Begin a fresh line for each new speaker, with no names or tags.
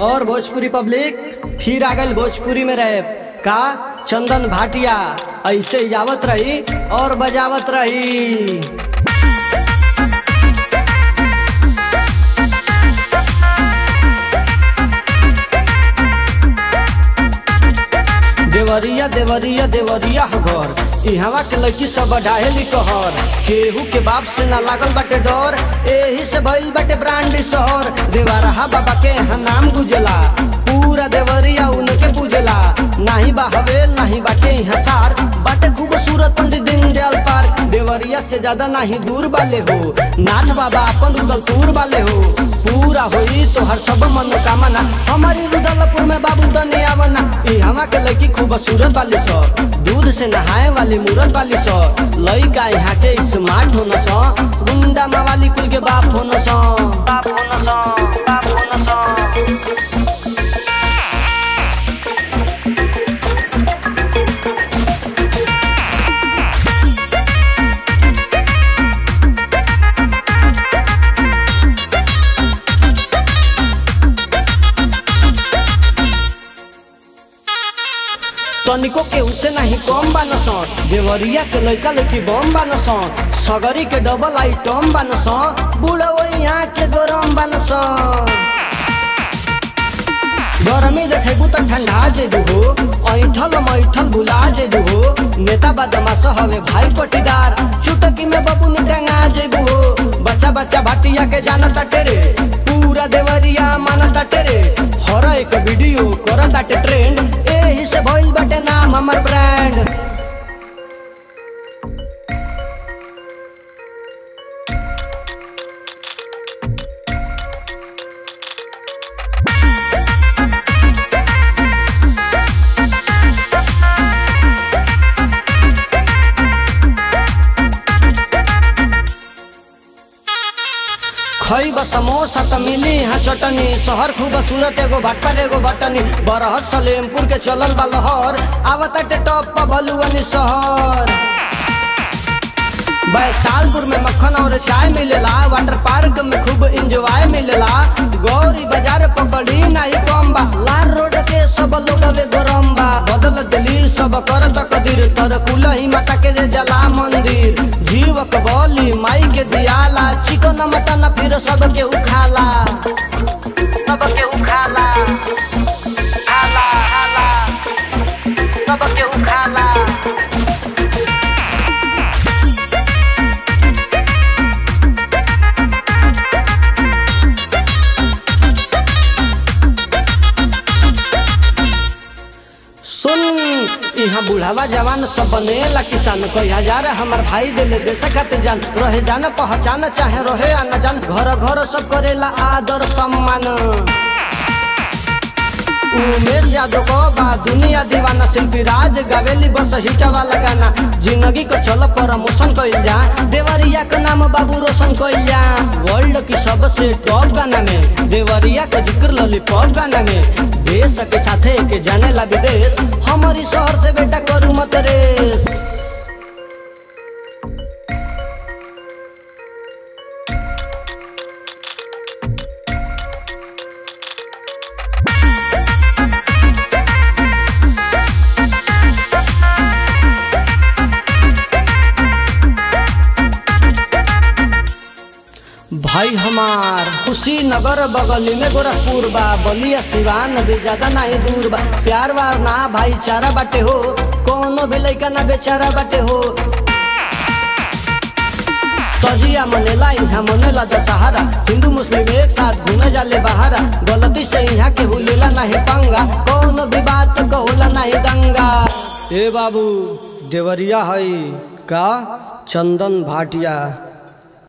और भोजपुरी पब्लिक, फिर आ गई भोजपुरी में रहे। का? चंदन भाटिया। ऐसे जावत रही और बजावत रही। देवरिया देवरिया देवरिया हो घर। इहवा के लड़की सब बढ़ाहेली कहर केहू के बाप से ना लागल बाटे डर। एही से भइल बाटे सहर शहर। देवरहा बाबा के यहाँ नाम गुजला। पूरा देवरिया उनके पूजला नाही बा हवेल, नाही बाटे यहाँ देवरिया से ज़्यादा ना ही दूर वाले हो। नाथ बाबा अपन रुदलपुर वाले हो। पूरा होई तो हर सब मनोकामना। हमारी रुदलपुर में बाबू दनियावना ई हवा के लड़की खूबसूरत वाली सो। दूध से नहाए वाली मूरत वाली सो। लड़का यहाँ के स्मार्ट होना सो। गुंडा मावाली कुल के बाप होना सो। बाप होना तनिको के उसे नहीं कम बानसन देवरिया के लड़का लड़की बम बानसन सगरी के डबल आइटम बानसन बूढ़ा यहाँ के गरम बानसन गरमी देखेबू त ठंडा जेबू हो। ऐठल मैठल भुला जेबू हो। नेता बदमाश हवे भाई पटीदार। चुटकी में बबू टंगा जेबू हो। बच्चा बच्चा भाटिया के जानता टेरे। पूरा देवरिया मानता टेरे। हर एक वीडियो करता ट्रेंड। खई बस समोसा त मिली यहाँ चटनी। शहर खूबसूरत एगो भट्टर एगो भटनी बरहत सलेमपुर के चलल बा लहर, आवत टॉप पर भलुअनी शहर। बैतालपुर में मक्खन और चाय मिलेला, वाटर पार्क में खूब इंजॉय मिलेला। गौरी बाज़ार पकड़ी नाही कम बा। लाल रोड के सब लोग वे गरम बा। बदल दिली, सब कर तकदीर तर कुलही माता के जला मंदिर। जीवक बोली माई के दियाला चिकन मटन फिर सबके उखाला। सबके उखाला। यहाँ बुढ़ावा जवान सब बनेला किसान। कोई हज़ार हमार भाई दिले देश खातिर जान। रहे जान, पहचान चाहे रहे आना जान। घर घर सब करेला आदर सम्मान। उमेश यादव को बा, दुनिया दीवाना। शिल्पी राज गावेली बस हिट वाला गाना ज़िंदगी को चल प्रमोशन कइल। जा देवरिया का नाम बाबू रोशन कइल। जा वर्ल्ड की सबसे टॉप गाना में। देवरिया का ज़िक्र लॉलीपॉप गाना में। देश के साथे के जाने ला विदेश। हमारी शहर से बेटा करू मत रेस भाई हमार कुशीनगर बगली में गोरखपुर बा। बलिया सिवान भी ज़्यादा नहीं दूर बा। प्यार वार ना भाईचारा बाटे हो। कोनो भी लइका ना बेचारा बाटे हो। तजिया मनेला यहाँ मनेला दशहरा हिंदू मुस्लिम एक साथ घूमे जाले बहारा। गलती से यहाँ के हुलेला नहीं पंगा। कोनो भी बात कहोला नहीं दंगा। ए बाबू, देवरिया हई का? चंदन भाटिया।